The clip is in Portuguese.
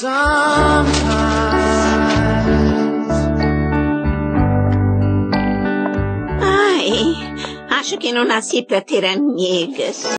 Ai, acho que não nasci para ter amigas.